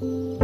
You